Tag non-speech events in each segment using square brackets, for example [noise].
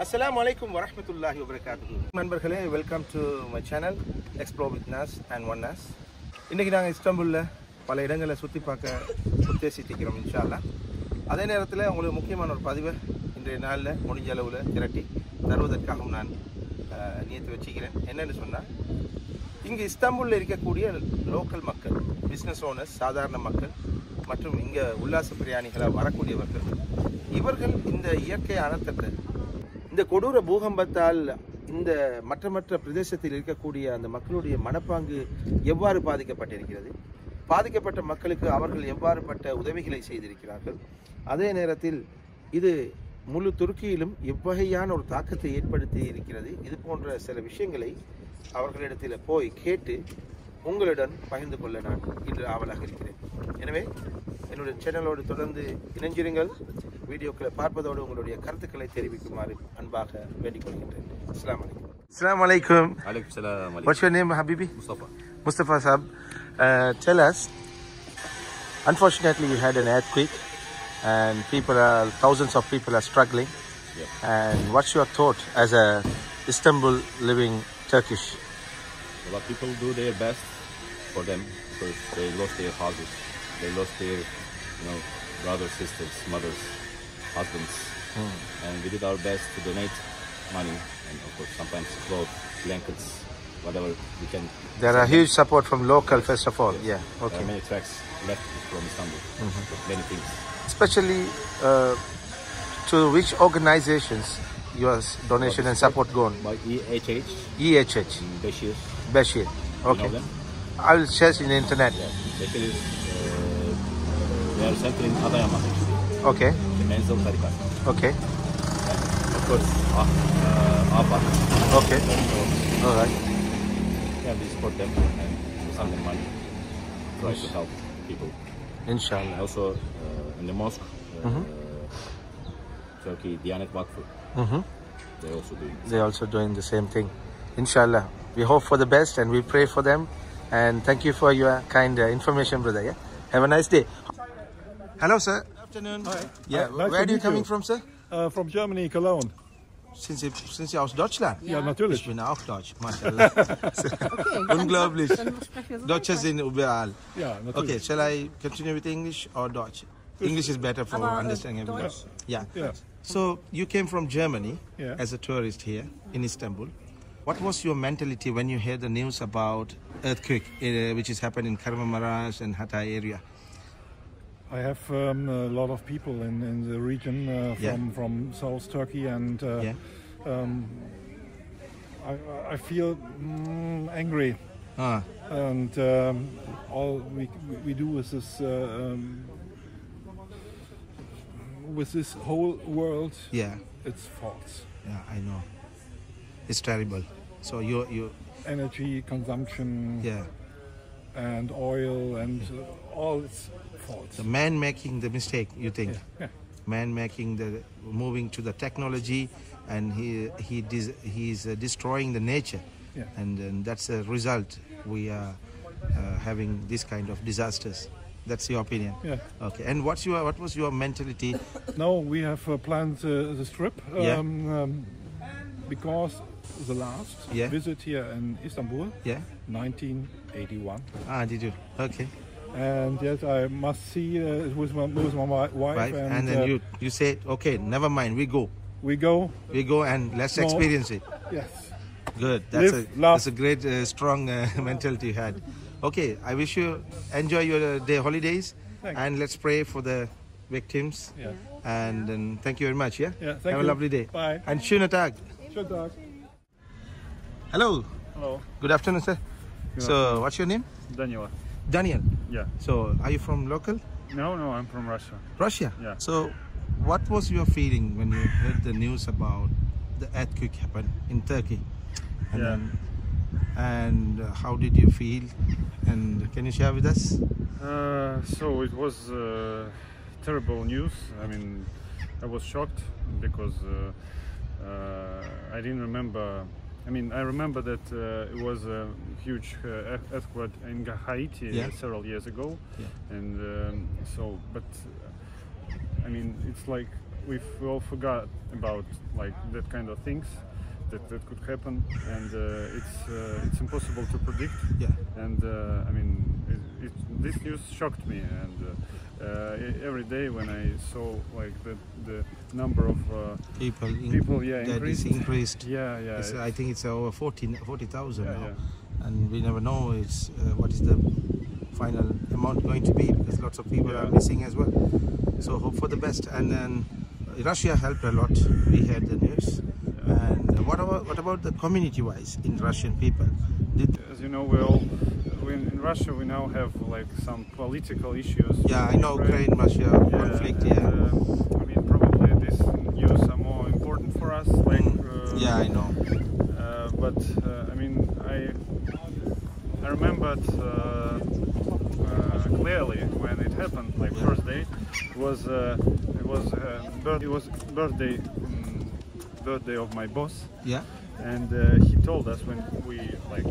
அஸ்லாம் அலைக்கும் வரமத்துல்லாஹி வபரகாத்துஹு நண்பர்களே welcome to my channel explore with Naz and one Naz இன்றைக்கி நாங்கள் இஸ்தாம்புலில் பல இடங்களை சுற்றி பார்க்க உத்தேசித்திருக்கிறோம் இன்ஷா அதே நேரத்தில் உங்களுக்கு முக்கியமான ஒரு பதிவை இன்றைய நாளில் முடிஞ்ச அளவில் திரட்டி தருவதற்காகவும் நான் நியத்து வச்சுக்கிறேன். என்னென்னு சொன்னால் இங்கே இஸ்தாம்புலில் இருக்கக்கூடிய லோக்கல் மக்கள் பிஸ்னஸ் ஓனர்ஸ் சாதாரண மக்கள் மற்றும் இங்கே உல்லாச பிரயாணிகளாக வரக்கூடியவர்கள் இவர்கள் இந்த இயற்கை அனர்த்தத்தை இந்த கொடூர பூகம்பத்தால் இந்த மற்ற மற்ற பிரதேசத்தில் இருக்கக்கூடிய அந்த மக்களுடைய மனப்பாங்கு எவ்வாறு பாதிக்கப்பட்டிருக்கிறது? பாதிக்கப்பட்ட மக்களுக்கு அவர்கள் எவ்வாறுபட்ட உதவிகளை செய்திருக்கிறார்கள்? அதே நேரத்தில் இது முழு துருக்கியிலும் எவ்வகையான ஒரு தாக்கத்தை ஏற்படுத்தி இருக்கிறது? இது போன்ற சில விஷயங்களை அவர்களிடத்தில் போய் கேட்டு உங்களுடன் பகிர்ந்து கொள்ள நான் இன்று ஆவலாக இருக்கிறேன் எனவே என்னுடைய சேனலோடு தொடர்ந்து இணைஞ்சிருங்கள் வீடியோக்களை பார்ப்பதோடு உங்களுடைய கருத்துக்களை தெரிவிக்குமாறு அன்பாக வேண்டிக் கொள்கின்றேன் இஸ்லாம் அலைக்கும் Assalamu alaikum. Alaikum salam. What's your name, Habibi? Mustafa. Mustafa Saab. Uh, tell us, unfortunately, we had an earthquake and people are, thousands of people are struggling. Yeah. And what's your thought as a Istanbul living Turkish well, people do their best for them because they lost their houses. They lost their you know brothers sisters mothers husbands. Hmm. And we did our best to donate money and of course sometimes clothes blankets whatever we can. There are huge support from local, first of all. Yeah, are okay. many tracks left from istanbul. Mm-hmm. With many things. Especially uh, to which organizations your donation and support gone? by IHH IHH, in Bashir Bashir. you Okay. know I'll search in the internet. Bashir is uh, they are centered in actually Okay, the Menzel Tarikat okay, Of course, uh, uh, APA. okay. So, All right. yeah, we support them and send them money. Try to help people. And Inshallah. also uh, in the mosque, uh, Turkey, Diyanet Vakfı, Mm-hmm. they're also doing they're also doing the same thing. Inshallah. We hope for the best and we pray for them. And thank you for your kind uh, information, brother. Yeah. Have a nice day. Hello, sir. Afternoon. Hi. Yeah. Hi, nice Where are you coming you. from, sir? Uh, from Germany, Cologne. Sind Sie, sind Sie aus Deutschland? Ja, natürlich. Ich bin auch Deutsch. Mashallah. [laughs] [laughs] Unglaublich. Dann sprechen wir so Deutsche sind überall. Ja, Okay, shall I continue with English or Deutsch? English is better for Aber, äh, understanding everything. Deutsch. Yeah. Yeah. So you came from Germany Yeah. as a tourist here in Istanbul. What was your mentality when you heard the news about earthquake, uh, which has happened in Kahramanmaraş and Hatay area? I have um, a lot of people in, in the region uh, Yeah. from, from South Turkey, and uh, Yeah. um, I, I feel mm, angry. Ah, And um, all we, we do is this, uh, um, with this whole world, yeah, it's false. yeah, I know. It's terrible. So you, you, Energy consumption yeah, and oil and uh, all it's false. the man making the mistake. You think? Yeah. man making the moving to the technology and he he dis, he's uh, destroying the nature Yeah. and, and that's a result we are uh, having this kind of disasters that's your opinion Yeah. okay and what's your what was your mentality [coughs] No, we have uh, planned uh, this trip Yeah. um, um, because the last Yeah. visit here in Istanbul, yeah 1981, ah did you okay and yes, I must see uh, with my, with my wife, right and, and, then uh, you you said okay never mind we go we go. we go and let's No. experience it Yes, Good. That's Live, a that's a great, uh, strong uh, [laughs] mentality you had. Okay, I wish you enjoy your uh, day holidays, Thanks. and let's pray for the victims. yeah, And then thank you very much. Yeah. yeah. Thank Have you. a lovely day. Bye. And schönen Tag. Schönen Tag. Hello. Hello, Good afternoon, sir. so, what's your name? Daniela. Daniel. Yeah. So, are you from local? No, no, I'm from Russia. Russia. Yeah. So, what was your feeling when you heard the news about the earthquake happened in Turkey? And Yeah. then, and how did you feel? And can you share with us? Uh, so it was uh, terrible news. I mean, I was shocked because uh, uh, I didn't remember. I mean, I remember that uh, it was a huge uh, earthquake in Haiti Yeah. several years ago, Yeah. and um, so, but uh, I mean, it's like we've all forgot about like that kind of things that, that could happen, and uh, it's uh, it's impossible to predict. Yeah. And uh, I mean, it, this news shocked me, and uh, uh, every day when I saw like the the number of uh, People, in, People, yeah, that is increased. increased. yeah yeah It's, I think it's over 40 40,000 Yeah, now. yeah. And we never know it's uh, what is the final amount going to be because lots of people are missing as well. So hope for the best. And then Russia helped a lot. We heard the news. And what about what about the community-wise in Russian people? Did as you know, we all we, in Russia we now have like some political issues. yeah, I know Ukraine, Russia conflict. and, Yeah, uh, I mean, probably these news are more important for us. Like, Mm. uh, yeah, I know. Uh, but uh, I mean, I I remembered uh, uh, clearly when it happened. Like first day, it was uh, it was uh, birth, it was birthday um, birthday of my boss Yeah, and uh, he told us when we like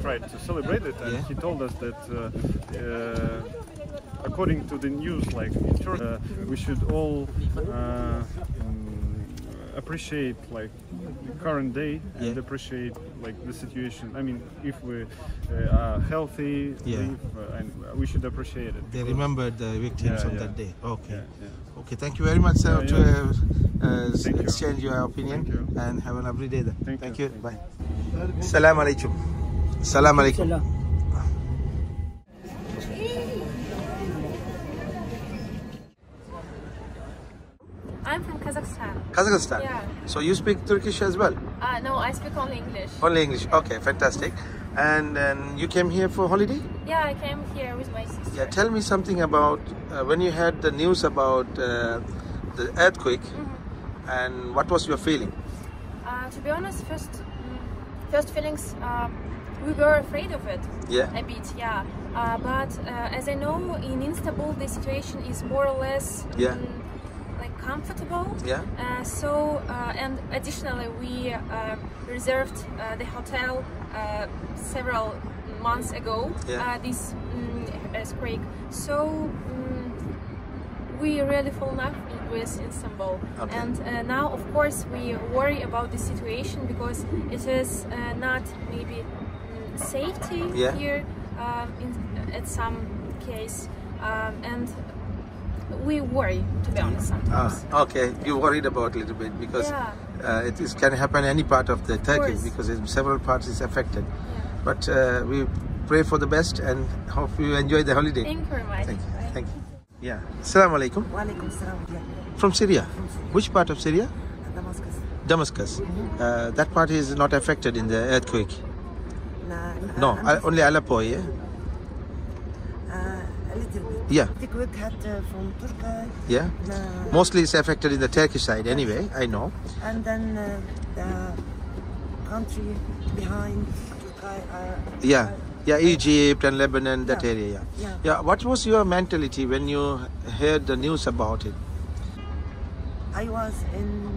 tried to celebrate it, and Yeah. he told us that uh, uh, according to the news, like uh, we should all uh, mm, appreciate like the current day and Yeah. appreciate like the situation. I mean, if we uh, are healthy, Yeah. live, uh, and we should appreciate it. they remember the victims Yeah, on yeah. that day. Okay. Yeah, yeah. Okay, thank you very much, sir, Yeah, to yeah. uh, uh, s- you. exchange your opinion you. and have a lovely day then. Thank you. you. Bye. Salam alaikum. Salam alaikum. I'm from Kazakhstan. Kazakhstan. Yeah. So you speak Turkish as well? Uh, no, I speak only English. Only English. Okay, fantastic. And then you came here for holiday? Yeah, I came here with my sister. Yeah, tell me something about uh, when you heard the news about uh, the earthquake Mm-hmm. and what was your feeling? Uh, to be honest, first, mm, first feelings, um, we were afraid of it. Yeah. A bit, yeah. Uh, but uh, as I know, in Istanbul, the situation is more or less Yeah. mm, like comfortable. Yeah. Uh, so, uh, and additionally, we uh, reserved uh, the hotel uh, several months ago. Yeah. Uh, this mm, earthquake. So. mm we really fall in love with Istanbul. Okay. And uh, now, of course, we worry about the situation because it is uh, not maybe mm, safety Yeah. here um, in, at some case, um, and we worry, to be honest, sometimes. Ah, okay, you worried about a little bit because Yeah. uh, it is, can happen any part of the Turkey course. because in several parts is affected. Yeah. But uh, we pray for the best and hope you enjoy the holiday. Thank you very much. Thank you. Thank you. Yeah. Assalamu alaikum. Walaikum salam. Yeah. From Syria. Which part of Syria? Damascus. Damascus. Uh, that part is not affected in the earthquake. Nah, No, I'm uh, only Aleppo, yeah? Uh, a little bit. Yeah. The quick had uh, from Turkey, Yeah. nah, Mostly it's affected in the Turkish side anyway, I know. and then uh, the country behind Turkey. Uh, Yeah. uh, Yeah, Egypt and Lebanon, that Yeah. area, yeah. Yeah. Yeah, what was your mentality when you heard the news about it? I was in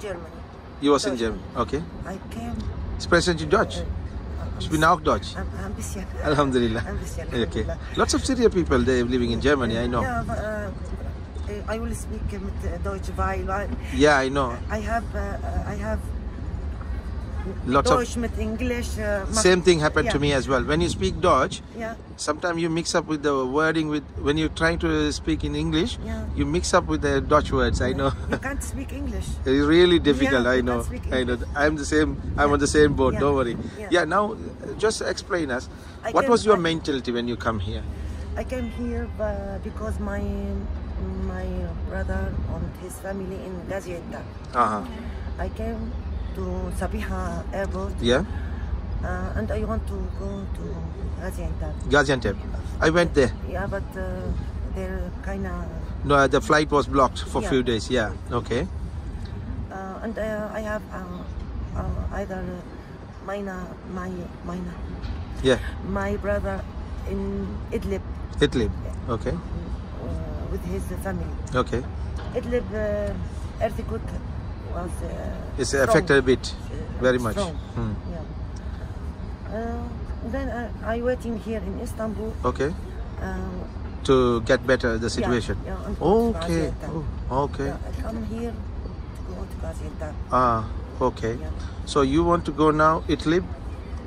Germany. You was in Germany, okay. I came. Sprechen Sie Deutsch? Ich bin auch Deutsch. Ein, ein bisschen. Alhamdulillah. Ein bisschen. Okay. Lots of Syrian people they living in Germany, I know. Yeah, but, uh, I will speak mit uh, Deutsch, weil Yeah, I know. I have, uh, I have Lots of Deutsch mit English. Uh, same thing happened to me as well. When you speak Dutch, Yeah. sometimes you mix up with the wording with when you're trying to speak in English, Yeah. you mix up with the Dutch words. I know. You can't speak English. [laughs] It's really difficult. Yeah, I know. I know. I'm the same. I'm Yeah. on the same boat. Yeah. Don't worry. Yeah. Yeah. Now, just explain us. I what can- was your I- mentality when you come here? I came here uh, because my my brother and his family in Gaziantep. Uh huh. I came to Sabiha airport Yeah. uh, and I want to go to Gaziantep. Gaziantep. I went there. Yeah, but uh, they're kind of No, the flight was blocked for a Yeah. few days. Yeah. Okay. uh, and uh, I have uh, uh, either mina my mina Yeah. my brother in Idlib Italy. Okay. uh, with his family. Okay. Idlib uh, earthquake was uh, It's affected a bit. Uh, Very much. Hmm. Yeah. Uh, then I, I waiting here in Istanbul. Okay. Uh, to get better the situation. yeah, to okay. Oh, okay. Yeah, I come here to go to Gaziantep. Ah, okay. Yeah. So you want to go now Idlib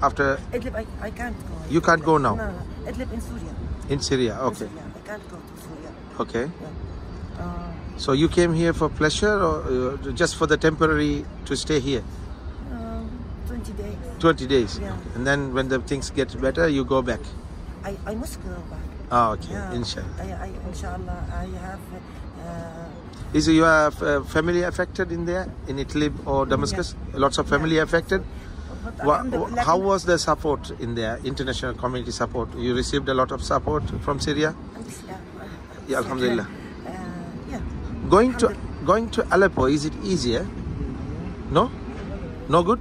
after Idlib, I, I can't go. You can't go now? No, no. Idlib in Syria. in Syria? In Okay. Syria. I can't go to Syria. Okay. Yeah. Uh, So you came here for pleasure or uh, just for the temporary to stay here? um, 20 days. 20 days. Yeah. And then when the things get better, you go back. I, I must go back. Ah, okay. Yeah. Inshallah. I, I, inshallah, I have. Uh, Is your uh, family affected in there, in Idlib or Damascus? Lots of family affected? but Wha- alhamdulillah- how was the support in there, international community support? You received a lot of support from Syria? Yeah, Yeah, alhamdulillah. Uh. Going to going to Aleppo, is it easier? No? No good?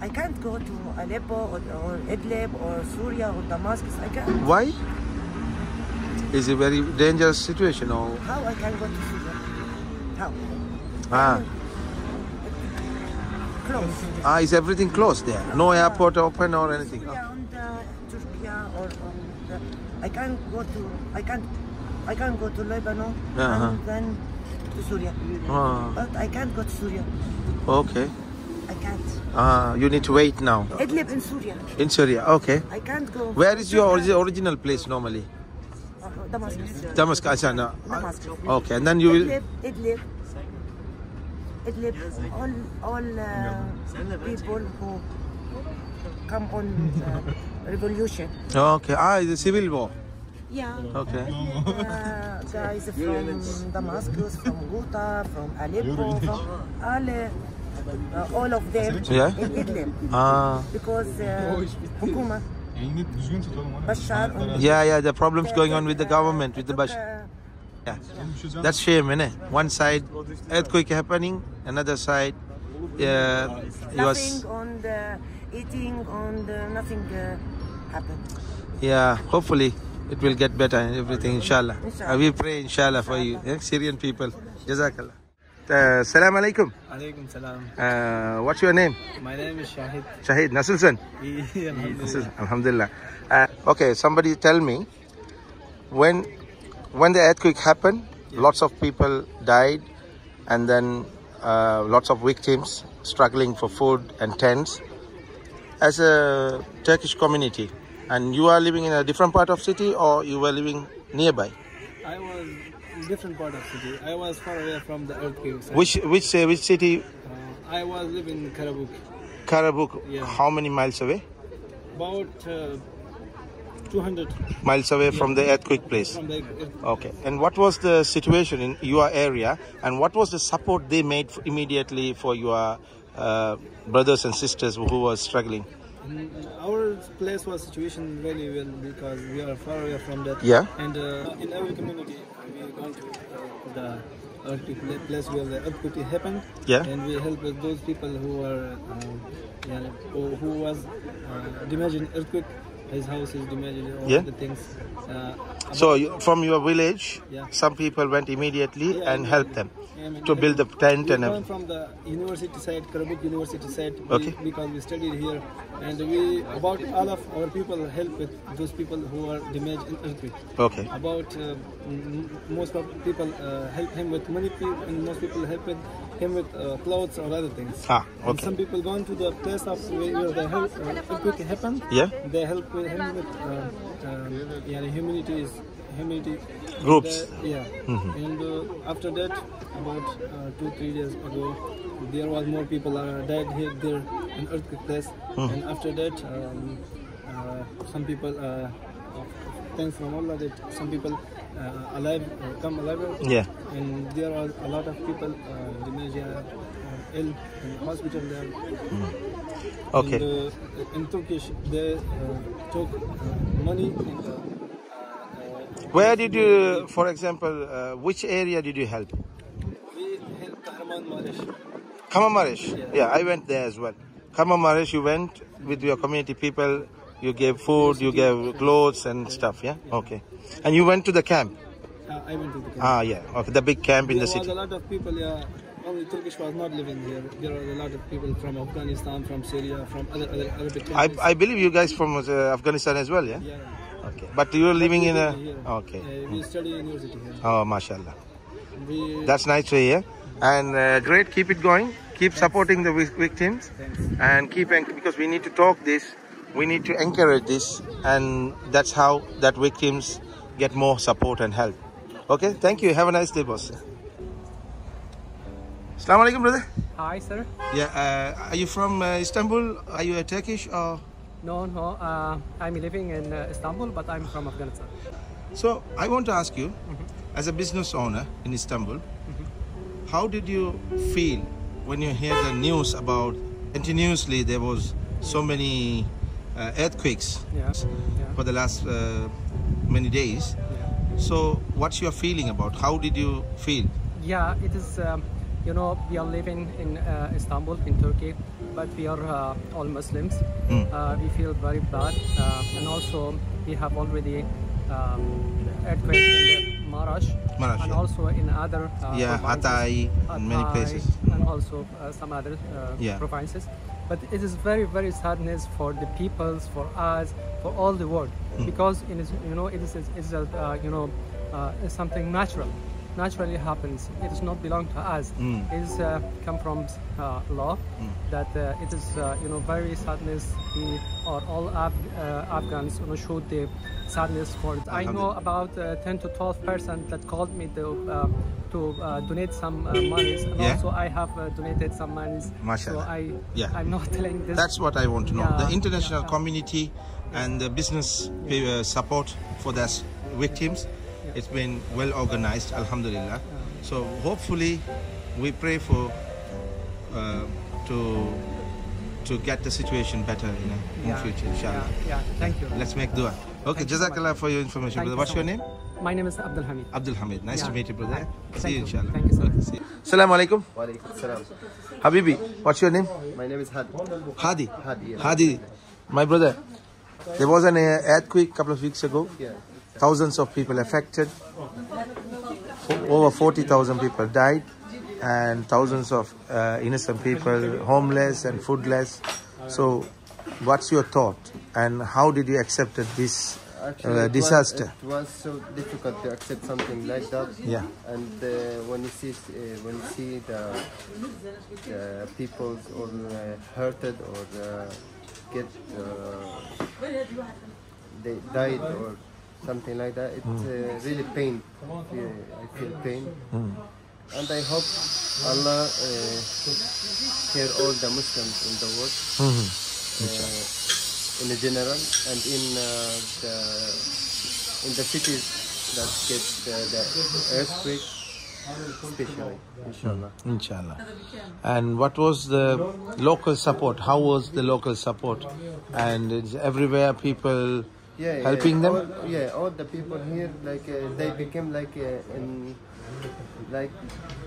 I can't go to Aleppo or, or Idlib or Syria or Damascus. I can't. Why? Is it very dangerous situation or How I can go to Syria? How? ah, Close. ah is everything closed there? No airport open or anything? Syria and uh, Turkey or the, I can't go to I can't I can't go to Lebanon Uh-huh. and then to Syria. Ah, But I can't go to Syria. okay. I can't. Ah, you need to wait now. Idlib in Syria. In Syria, okay. I can't go. Where is your origi- original place normally? Uh, Damascus. Damascus. ah. Damascus. Okay, and then you will. Idlib, Idlib, Idlib, all, all uh, people who come on uh, revolution. Okay, ah, it's a civil war. Yeah. Okay. Uh, guys from Damascus, from Ghouta, from Aleppo, from all, uh, uh, all of them Yeah. in Idlib Ah, because uh, Hukuma, Bashar, yeah, yeah. The problems going on with the government, with the took, Bashar. uh, Yeah. That's shame, innit? One side earthquake happening, another side uh, was nothing on the eating on the nothing uh, happened. yeah. Hopefully it will get better and everything, inshallah. Inshallah. Uh, we pray, inshallah, for you, eh? Syrian people. Jazakallah. Uh, Salam alaikum. Alaikum salam. Uh, what's your name? My name is Shahid. Shahid Nasilson. [laughs] Alhamdulillah. Alhamdulillah. Uh, okay, somebody tell me when when the earthquake happened, lots of people died, and then uh, lots of victims struggling for food and tents. As a Turkish community, and you are living in a different part of city, or you were living nearby. I was in different part of city. I was far away from the earthquake. site. Which which uh, which city? Uh, I was living in Karabuk, Karabuk. Yeah. How many miles away? about uh, 200 Miles away from the earthquake place. the earth- Okay. And what was the situation in your area, and what was the support they made immediately for your uh, brothers and sisters who were struggling? Mm, Our place was situation really well because we are far away from that. Yeah. And uh, in every community, we going to uh, the earthquake place where the earthquake happened. Yeah. And we help with those people who are, uh, yeah, who, who was uh, damaged earthquake. His house is damaged. All Yeah. the things. Uh, So you, from your village, Yeah. some people went immediately Yeah, and helped them I mean, to build the tent we and come everything. from the university side, Karabuk University side, we- Okay. because we studied here, and we about all of our people help with those people who are damaged in earthquake. Okay. About uh, m- most of people uh, help him with money, and most people help with him with uh, clothes or other things. Ah, And some people gone to the place of where, the help, uh, earthquake happened. Yeah. They help with him with uh, um, yeah, humanities, humanity Groups. the- yeah. And uh, after that, about uh, two three days ago, there was more people uh, died here there in earthquake place. And after that, um, uh, some people. Thanks from Allah that some people uh, alive uh, come alive Yeah. and there are a lot of people uh, dementia uh, ill in hospital there Okay. and, uh, in Turkish, they uh, took uh, money. And, uh, Where did you, for example, uh, which area did you help? we helped Kahramanmaraş. Kamamarish. Yeah, I went there as well. Kamamarish, you went with your community people. You gave food, you gave clothes and stuff. Yeah. Okay. And you went to the camp. Uh, I went to the camp. Ah, yeah. Okay. The big camp in there the was city. a lot of people, yeah, only Turkish was not living here. There are a lot of people from Afghanistan, from Syria, from other other Arabic I, countries. I believe you guys from uh, Afghanistan as well, yeah? yeah. Okay. But you're living in a. Here. Okay. Uh, we study university here. Oh, mashallah. We That's nice to hear. And uh, great, keep it going. Keep supporting the vic- victims. And keep, because we need to talk this, we need to encourage this. And that's how that victims get more support and help. Okay, thank you. Have a nice day, boss. Assalamu alaikum, brother. Hi, sir. Yeah, uh, are you from uh, Istanbul? Are you a Turkish or? No, no. Uh, I'm living in uh, Istanbul, but I'm from Afghanistan. So I want to ask you, as a business owner in Istanbul, how did you feel when you hear the news about continuously there was so many uh, earthquakes Yeah. Yeah. for the last uh, many days? Yeah. So what's your feeling about? How did you feel? Yeah, it is. Um, you know, we are living in uh, Istanbul, in Turkey, but we are uh, all Muslims. Mm. Uh, we feel very bad, uh, and also we have already um, earthquake in Marash, Marash, and also in other uh, Yeah. Hatay and many places. and also uh, some other uh, provinces. But it is very, very sadness for the peoples, for us, for all the world, Hmm. because it is, you know, it is, it is a, uh, you know, uh, it's something natural. Naturally happens. It does not belong to us. Mm. It is uh, come from uh, law. That uh, it is, uh, you know, very sadness. We or all Af- uh, Afghans, you know, show the sadness for it. I know about uh, 10 to 12 percent that called me to uh, to uh, donate some uh, monies, and Yeah. also I have uh, donated some monies. Mashallah. So I, Yeah. I'm not [laughs] telling this. That's what I want to know. Yeah, the international community and the business support for the victims. It's been well organized, alhamdulillah. So hopefully, we pray for uh, to to get the situation better in, in yeah, future, inshallah. Yeah, yeah, thank you. Let's make dua. Okay, Thank you so jazakallah much. for your information, Thank brother. you What's so your much. name? My name is Abdul Hamid. Abdul Hamid. Nice to meet you, brother. Thank See you, you. inshallah. Thank you so Okay, much. see you. Assalamu alaikum. Walaikum salam. Habibi, what's your name? My name is Hadi. Hadi. Hadi, yes. Hadi, my brother. There was an uh, earthquake a couple of weeks ago. Yeah. Thousands of people affected. Over 40,000 people died, and thousands of uh, innocent people homeless and foodless. So, what's your thought, and how did you accept this Actually, uh, it was- disaster? it was so difficult to accept something like that. Yeah. And uh, when you see uh, when you see the the people all uh, hurted or uh, get uh, they died or something like that, it uh, really pain. Yeah, I feel pain. And I hope Allah uh, hear all the Muslims in the world. uh, in the general and in uh, the in the cities that get uh, the earthquake especially inshallah Inshallah. And what was the local support? How was the local support? And is everywhere people yeah, helping yeah. them? all, yeah all the people here like uh, they became like uh, in like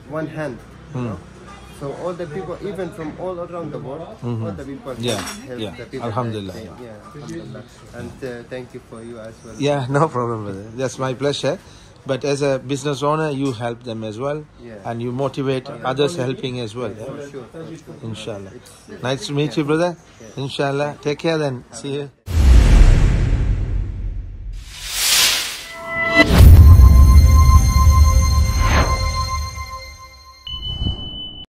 one hand you know? so all the people even from all around the world all the people. Yeah, help yeah. the people Alhamdulillah. they- yeah alhamdulillah and uh, thank you for you as well Yeah, [laughs] no problem, brother. That's my pleasure. But as a business owner, you help them as well, Yeah. and you motivate others helping as well. yeah? for sure. Inshallah. Nice to meet you, brother. Inshallah. Take care then. See you.